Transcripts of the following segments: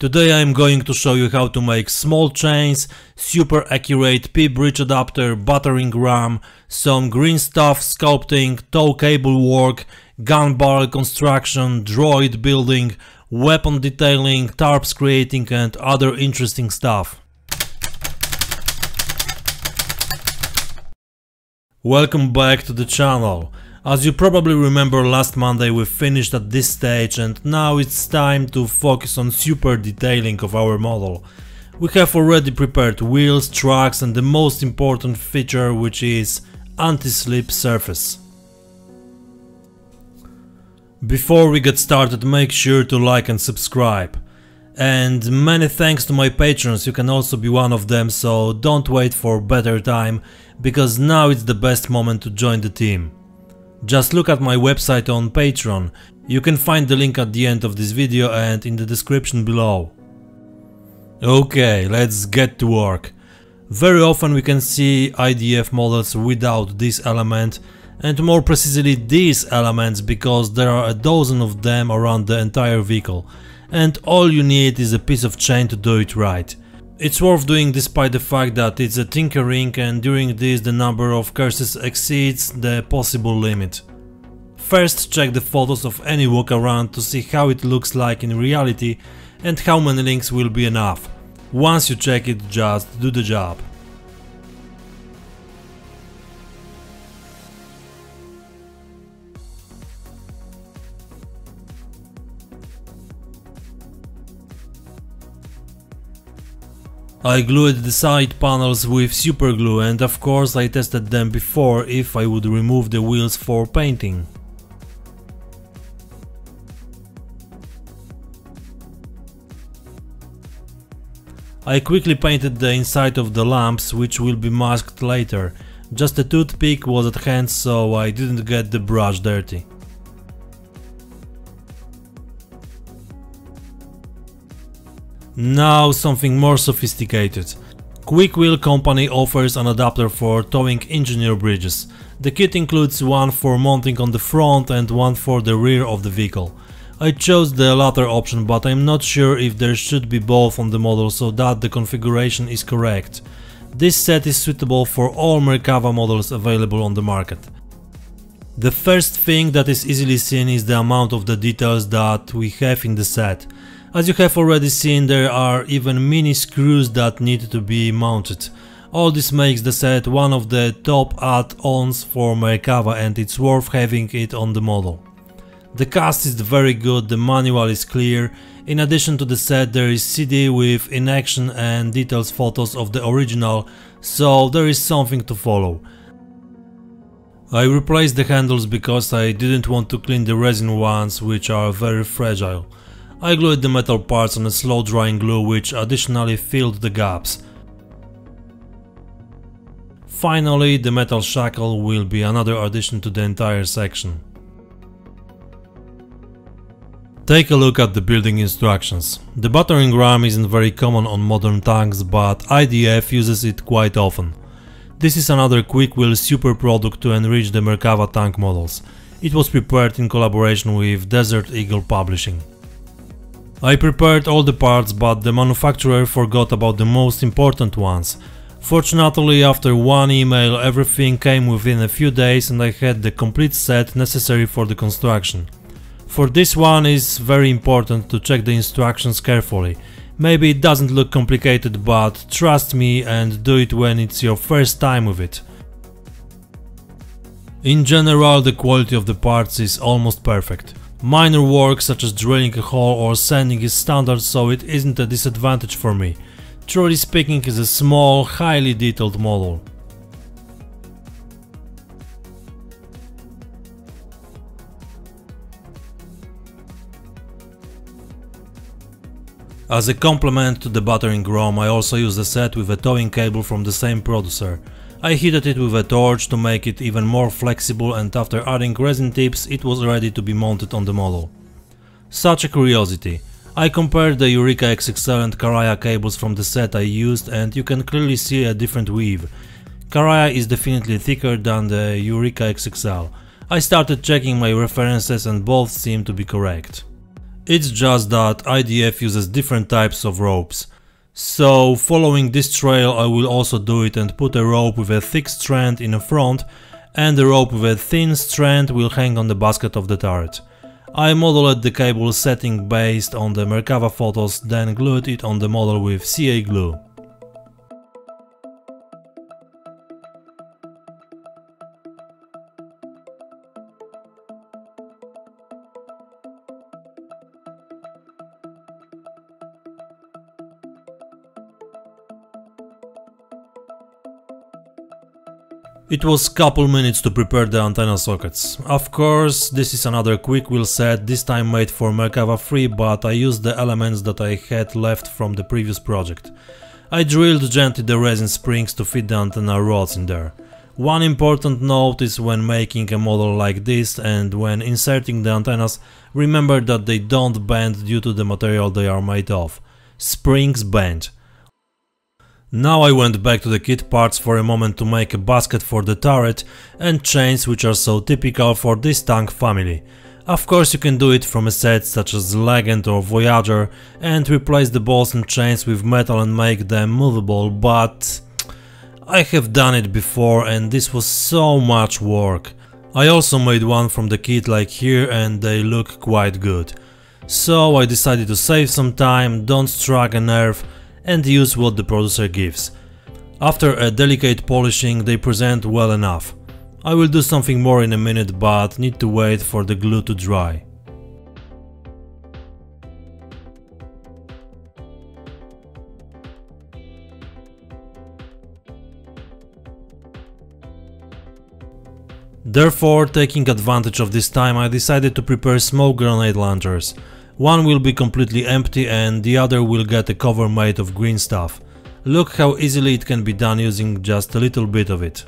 Today I'm going to show you how to make small chains, super accurate P-bridge adapter, battering ram, some green stuff sculpting, tow cable work, gun barrel construction, droid building, weapon detailing, tarps creating and other interesting stuff. Welcome back to the channel. As you probably remember last Monday we finished at this stage and now it's time to focus on super detailing of our model. We have already prepared wheels, tracks and the most important feature which is anti-slip surface. Before we get started make sure to like and subscribe. And many thanks to my patrons, you can also be one of them, so don't wait for better time, because now it's the best moment to join the team. Just look at my website on Patreon, you can find the link at the end of this video and in the description below. Okay, let's get to work. Very often we can see IDF models without this element and more precisely these elements because there are a dozen of them around the entire vehicle and all you need is a piece of chain to do it right. It's worth doing despite the fact that it's a tinkering and during this the number of curses exceeds the possible limit. First check the photos of any walk around to see how it looks like in reality and how many links will be enough. Once you check it just do the job. I glued the side panels with super glue and of course I tested them before if I would remove the wheels for painting. I quickly painted the inside of the lamps which will be masked later. Just a toothpick was at hand so I didn't get the brush dirty. Now something more sophisticated. Quick Wheel Company offers an adapter for towing engineer bridges. The kit includes one for mounting on the front and one for the rear of the vehicle. I chose the latter option but I'm not sure if there should be both on the model so that the configuration is correct. This set is suitable for all Merkava models available on the market. The first thing that is easily seen is the amount of the details that we have in the set. As you have already seen there are even mini screws that need to be mounted. All this makes the set one of the top add-ons for Merkava and it's worth having it on the model. The cast is very good, the manual is clear, in addition to the set there is CD with in action and details photos of the original, so there is something to follow. I replaced the handles because I didn't want to clean the resin ones which are very fragile. I glued the metal parts on a slow drying glue which additionally filled the gaps. Finally, the metal shackle will be another addition to the entire section. Take a look at the building instructions. The battering ram isn't very common on modern tanks, but IDF uses it quite often. This is another quick wheel super product to enrich the Merkava tank models. It was prepared in collaboration with Desert Eagle Publishing. I prepared all the parts but the manufacturer forgot about the most important ones. Fortunately after one email everything came within a few days and I had the complete set necessary for the construction. For this one it's very important to check the instructions carefully. Maybe it doesn't look complicated but trust me and do it when it's your first time with it. In general the quality of the parts is almost perfect. Minor work such as drilling a hole or sanding is standard so it isn't a disadvantage for me. Truly speaking it's a small, highly detailed model. As a complement to the battering ram I also used a set with a towing cable from the same producer. I heated it with a torch to make it even more flexible and after adding resin tips it was ready to be mounted on the model. Such a curiosity. I compared the Eureka XXL and Karaya cables from the set I used and you can clearly see a different weave. Karaya is definitely thicker than the Eureka XXL. I started checking my references and both seem to be correct. It's just that IDF uses different types of ropes. So following this trail I will also do it and put a rope with a thick strand in the front and the rope with a thin strand will hang on the basket of the turret. I modeled the cable setting based on the Merkava photos then glued it on the model with CA glue. It was couple minutes to prepare the antenna sockets. Of course, this is another quick wheel set, this time made for Merkava 3, but I used the elements that I had left from the previous project. I drilled gently the resin springs to fit the antenna rods in there. One important note is when making a model like this and when inserting the antennas, remember that they don't bend due to the material they are made of. Springs bend. Now I went back to the kit parts for a moment to make a basket for the turret and chains which are so typical for this tank family. Of course you can do it from a set such as Legend or Voyager and replace the balls and chains with metal and make them movable, but I have done it before and this was so much work. I also made one from the kit like here and they look quite good. So I decided to save some time, don't strike a nerve and use what the producer gives. After a delicate polishing they present well enough. I will do something more in a minute but need to wait for the glue to dry. Therefore, taking advantage of this time I decided to prepare smoke grenade launchers. One will be completely empty and the other will get a cover made of green stuff. Look how easily it can be done using just a little bit of it.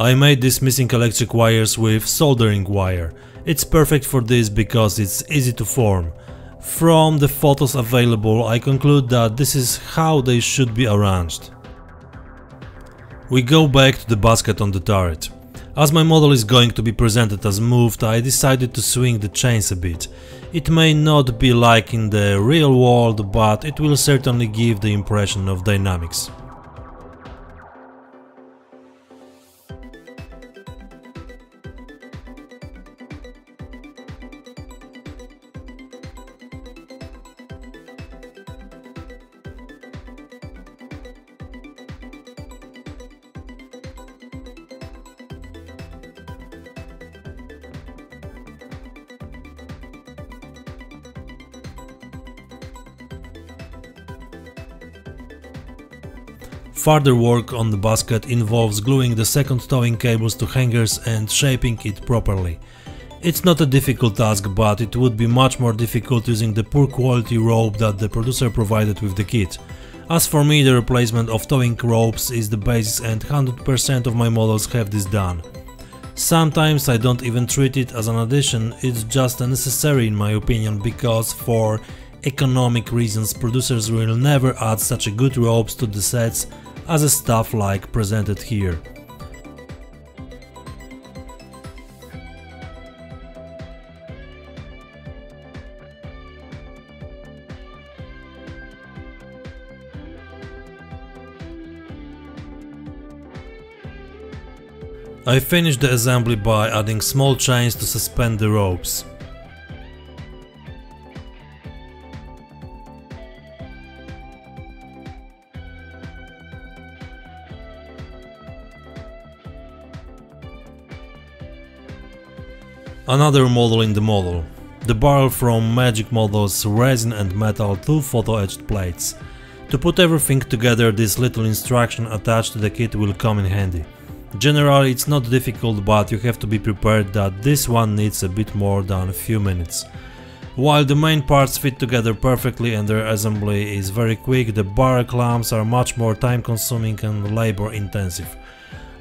I made these missing electric wires with soldering wire. It's perfect for this because it's easy to form. From the photos available I conclude that this is how they should be arranged. We go back to the basket on the turret. As my model is going to be presented as moved, I decided to swing the chains a bit. It may not be like in the real world, but it will certainly give the impression of dynamics. Further work on the basket involves gluing the second towing cables to hangers and shaping it properly. It's not a difficult task, but it would be much more difficult using the poor quality rope that the producer provided with the kit. As for me, the replacement of towing ropes is the basis and 100% of my models have this done. Sometimes I don't even treat it as an addition, it's just a necessary in my opinion because for economic reasons producers will never add such a good ropes to the sets as a stuff like presented here. I finished the assembly by adding small chains to suspend the ropes. Another model in the model. The barrel from Magic Models resin and metal two photo etched plates. To put everything together this little instruction attached to the kit will come in handy. Generally it's not difficult but you have to be prepared that this one needs a bit more than a few minutes. While the main parts fit together perfectly and their assembly is very quick, the barrel clamps are much more time consuming and labor intensive.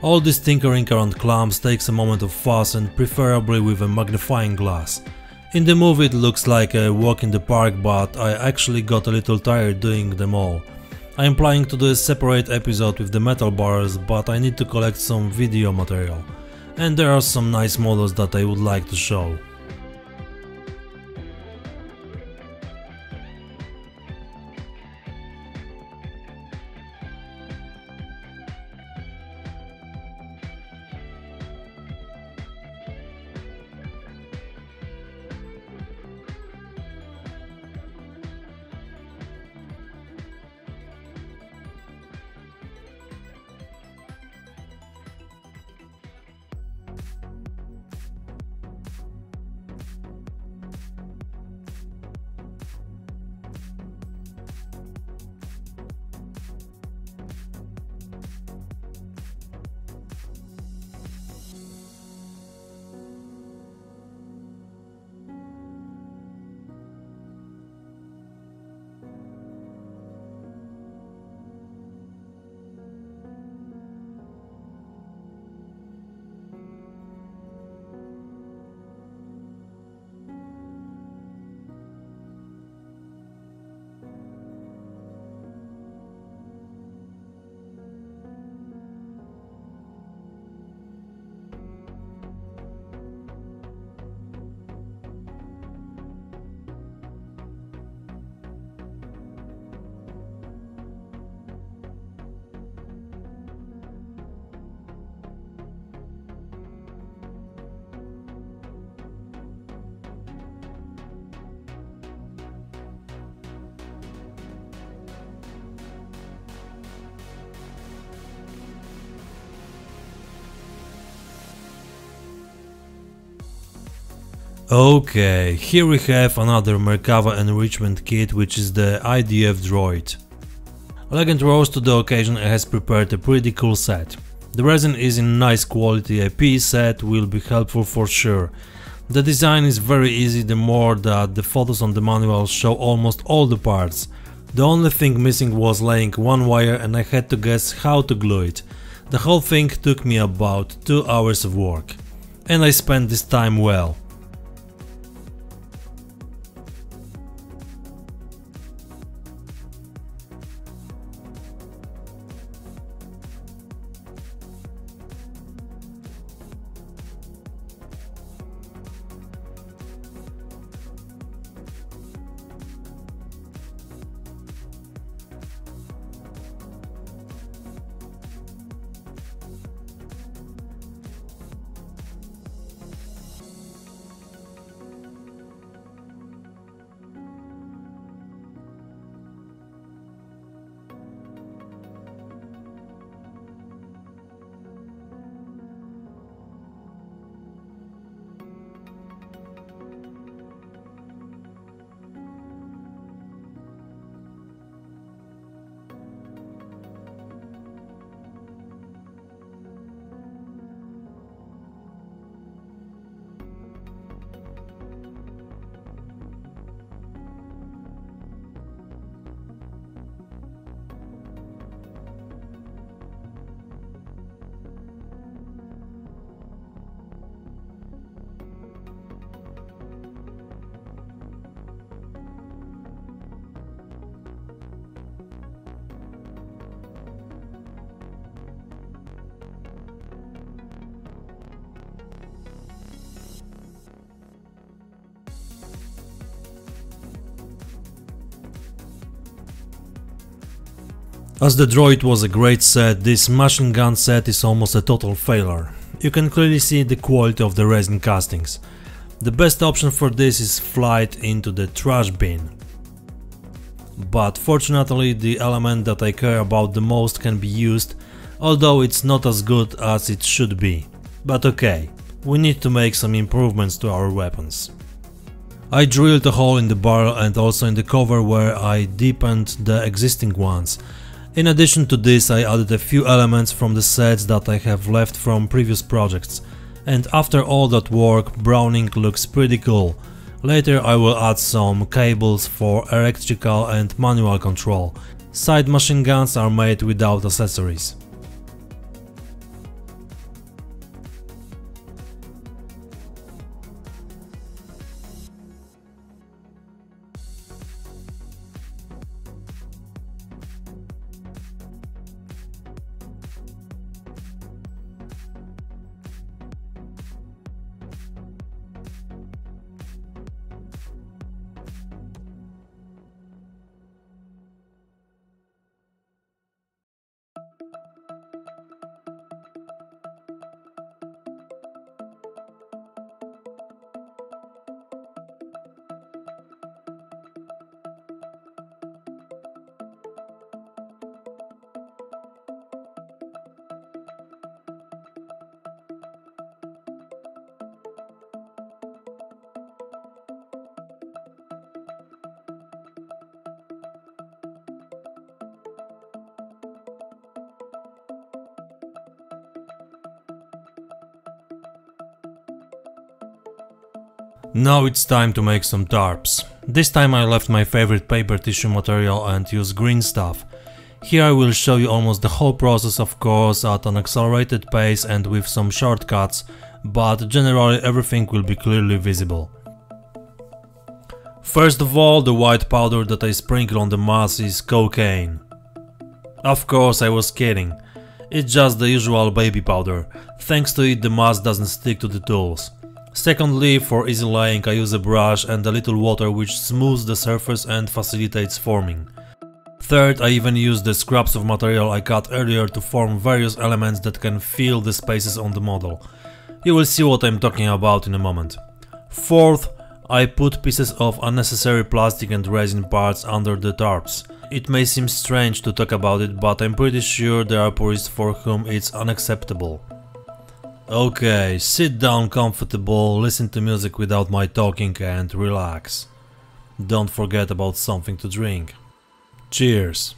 All this tinkering around clamps takes a moment of fuss and preferably with a magnifying glass. In the movie it looks like a walk in the park but I actually got a little tired doing them all. I am planning to do a separate episode with the metal bars, but I need to collect some video material. And there are some nice models that I would like to show. Okay, here we have another Merkava enrichment kit which is the IDF droid. Legend rose to the occasion and has prepared a pretty cool set. The resin is in nice quality, a PE set will be helpful for sure. The design is very easy the more that the photos on the manual show almost all the parts. The only thing missing was laying one wire and I had to guess how to glue it. The whole thing took me about 2 hours of work. And I spent this time well. As the droid was a great set, this machine gun set is almost a total failure. You can clearly see the quality of the resin castings. The best option for this is flight into the trash bin. But fortunately the element that I care about the most can be used, although it's not as good as it should be. But okay, we need to make some improvements to our weapons. I drilled a hole in the barrel and also in the cover where I deepened the existing ones. In addition to this I added a few elements from the sets that I have left from previous projects and after all that work Browning looks pretty cool. Later I will add some cables for electrical and manual control. Side machine guns are made without accessories. Now it's time to make some tarps. This time I left my favorite paper tissue material and used green stuff. Here I will show you almost the whole process of course at an accelerated pace and with some shortcuts, but generally everything will be clearly visible. First of all, the white powder that I sprinkle on the mass is cocaine. Of course I was kidding, it's just the usual baby powder, thanks to it the mass doesn't stick to the tools. Secondly, for easy laying I use a brush and a little water which smooths the surface and facilitates forming. Third, I even use the scraps of material I cut earlier to form various elements that can fill the spaces on the model. You will see what I'm talking about in a moment. Fourth, I put pieces of unnecessary plastic and resin parts under the tarps. It may seem strange to talk about it, but I'm pretty sure there are purists for whom it's unacceptable. Okay, sit down comfortable, listen to music without my talking and relax. Don't forget about something to drink. Cheers!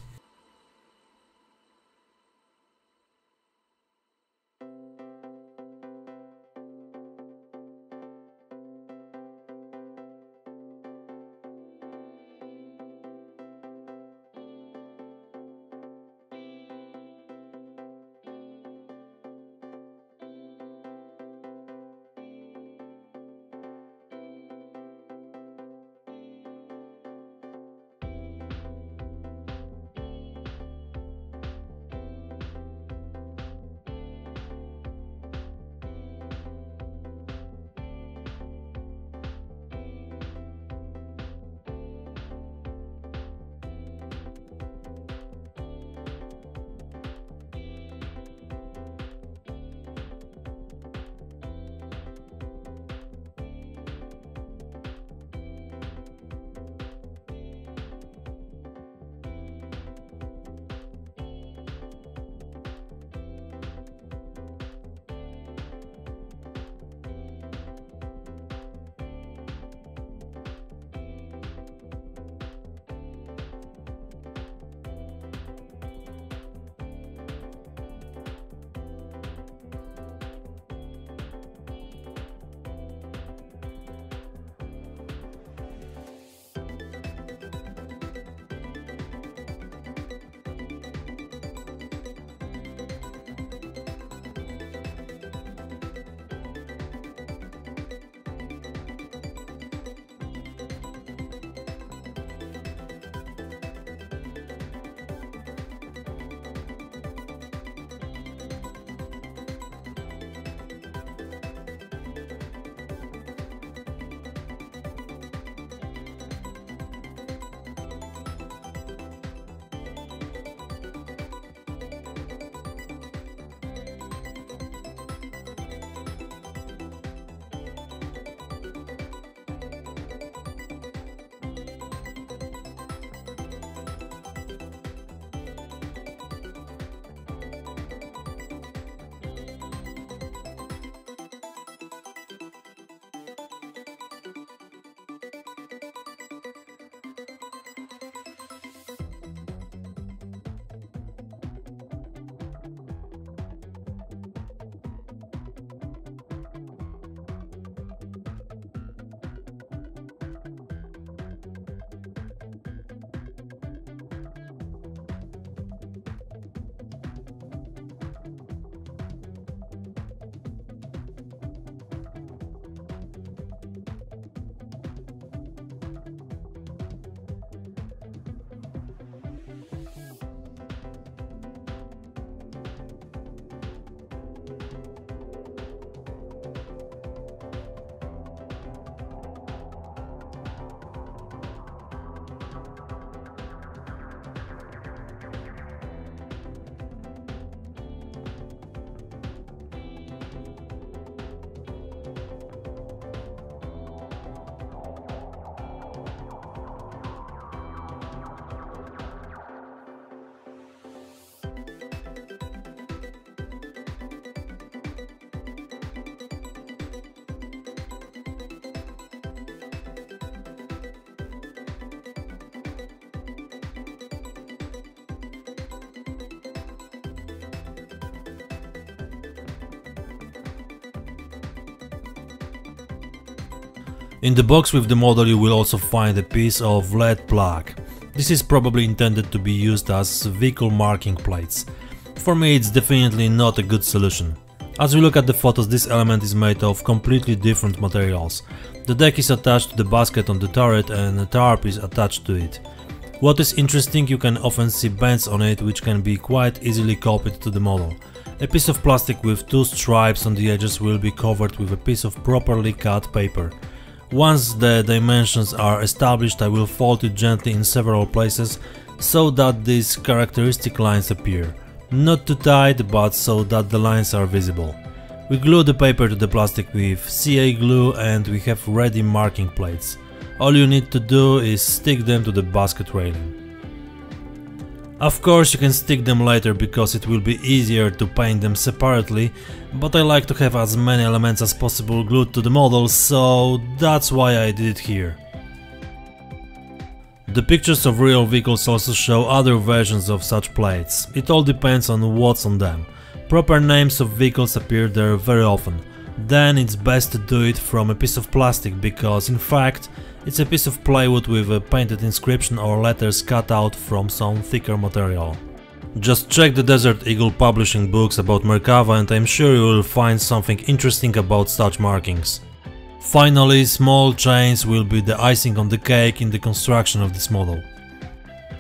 In the box with the model you will also find a piece of lead plug. This is probably intended to be used as vehicle marking plates. For me it's definitely not a good solution. As we look at the photos this element is made of completely different materials. The deck is attached to the basket on the turret and a tarp is attached to it. What is interesting, you can often see bends on it which can be quite easily copied to the model. A piece of plastic with two stripes on the edges will be covered with a piece of properly cut paper. Once the dimensions are established I will fold it gently in several places so that these characteristic lines appear. Not too tight but so that the lines are visible. We glue the paper to the plastic with CA glue and we have ready marking plates. All you need to do is stick them to the basket railing. Of course you can stick them later because it will be easier to paint them separately, but I like to have as many elements as possible glued to the model, so that's why I did it here. The pictures of real vehicles also show other versions of such plates, it all depends on what's on them. Proper names of vehicles appear there very often, then it's best to do it from a piece of plastic because in fact it's a piece of plywood with a painted inscription or letters cut out from some thicker material. Just check the Desert Eagle publishing books about Merkava and I'm sure you will find something interesting about such markings. Finally, small chains will be the icing on the cake in the construction of this model.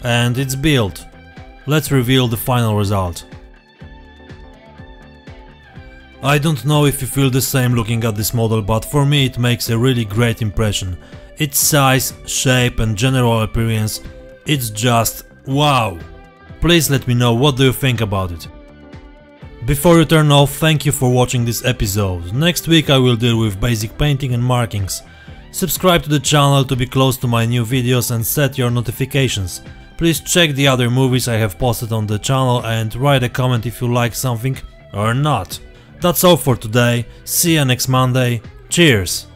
And it's built. Let's reveal the final result. I don't know if you feel the same looking at this model, but for me it makes a really great impression. Its size, shape and general appearance, it's just wow! Please let me know what do you think about it. Before you turn off, thank you for watching this episode. Next week I will deal with basic painting and markings. Subscribe to the channel to be close to my new videos and set your notifications. Please check the other movies I have posted on the channel and write a comment if you like something or not. That's all for today, see you next Monday, cheers!